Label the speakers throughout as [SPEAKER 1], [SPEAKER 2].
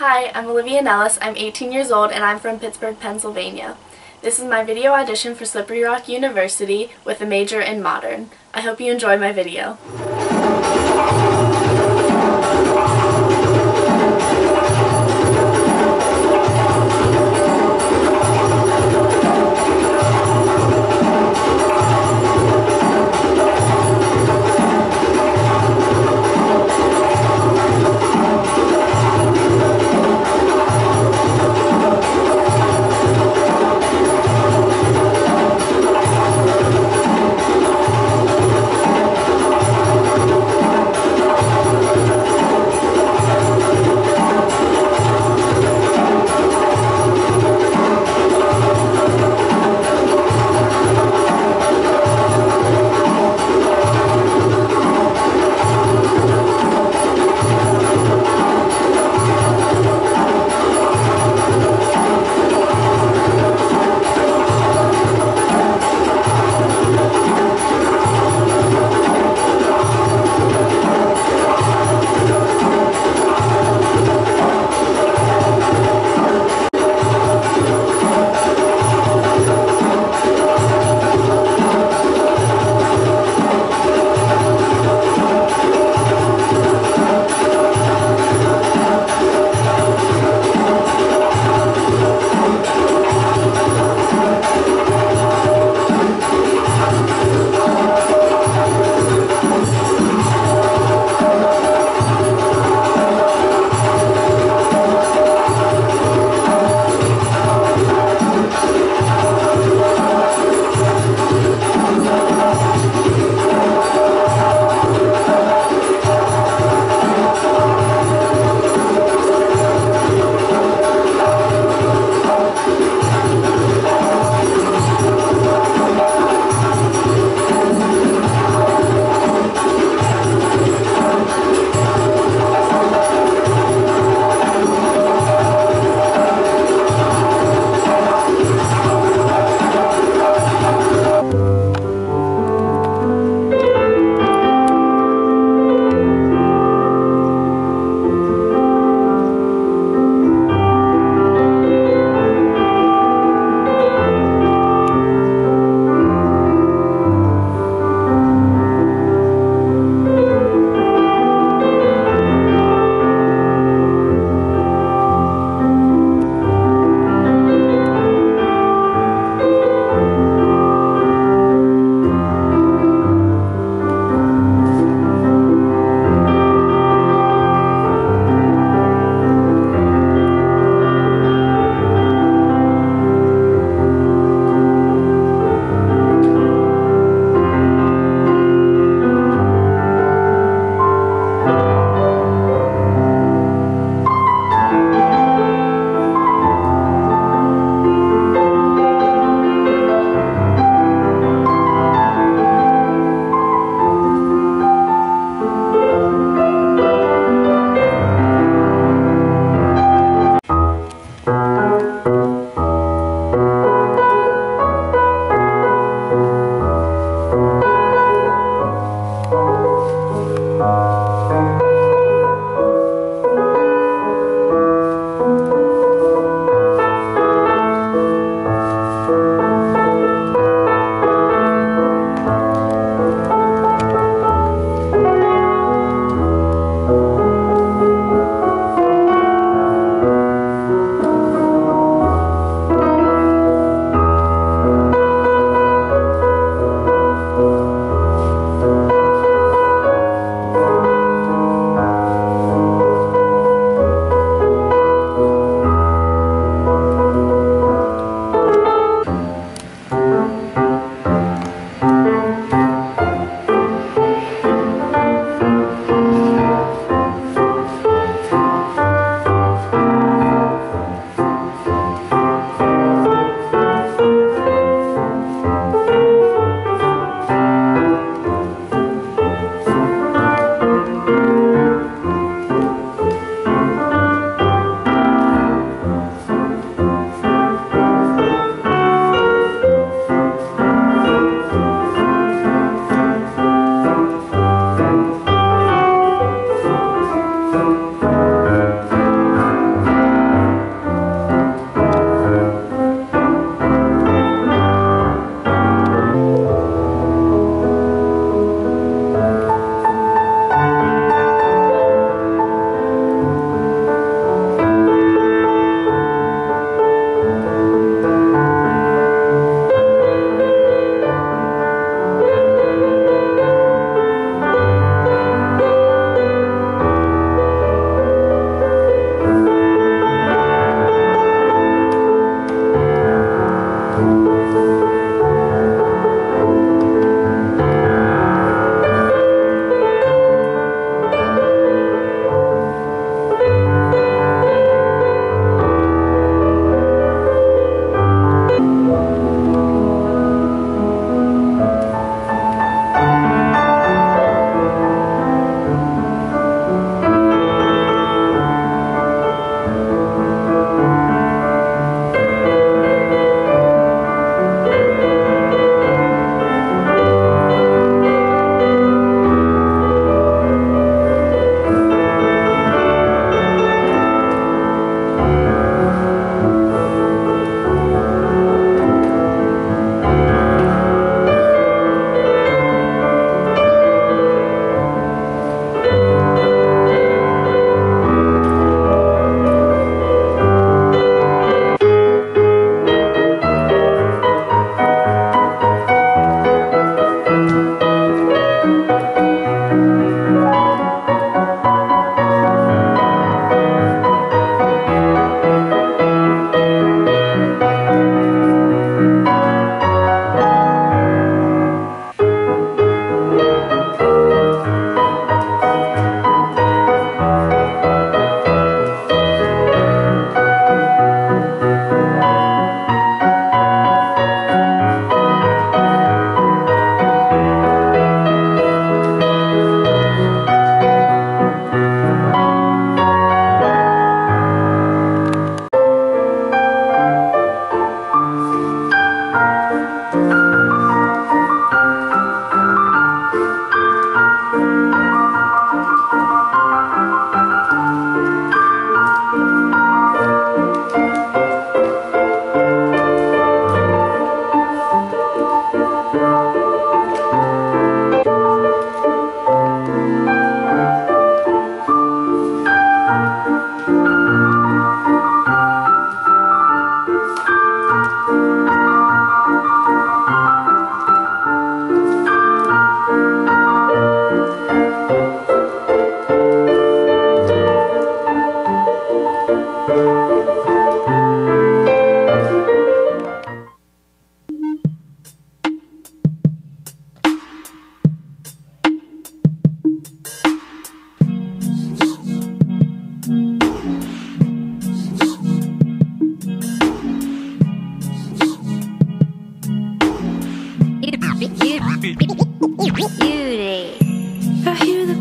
[SPEAKER 1] Hi, I'm Olivia Nellis. I'm 18 years old and I'm from Pittsburgh, Pennsylvania. This is my video audition for Slippery Rock University with a major in modern. I hope you enjoy my video.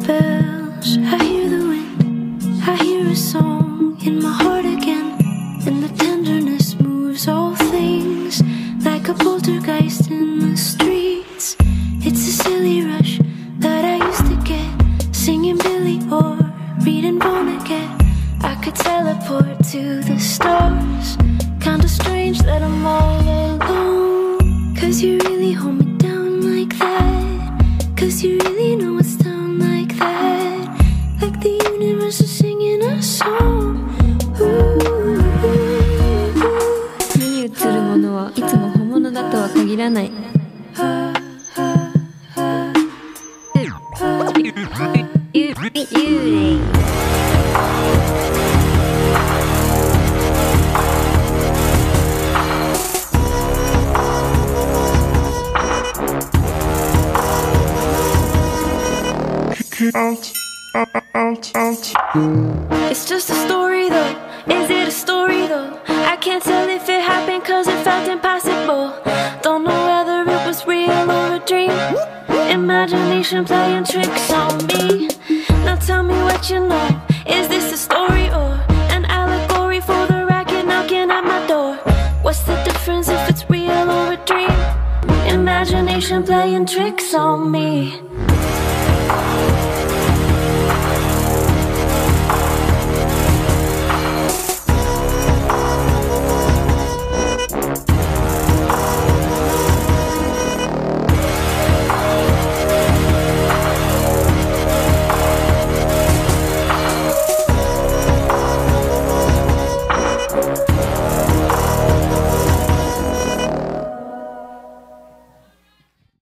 [SPEAKER 2] Bells, I hear the wind, I hear a song in my heart again, and the tenderness moves all things like a poltergeist in the streets. It's a silly rush that I used to get, singing Billy or reading Vonnegut. I could teleport to the stars. Kinda strange that I'm all alone, cause you really hold me down like that. Cause you really know it's
[SPEAKER 3] 目に映るものはいつも本物だとは限らない幽霊「
[SPEAKER 2] It's just a story though. Is it a story though? I can't tell if it happened cause it felt impossible. Don't know whether it was real or a dream. Imagination playing tricks on me. Now tell me what you know. Is this a story or an allegory for the racket knocking at my door? What's the difference if it's real or a dream? Imagination playing tricks on me.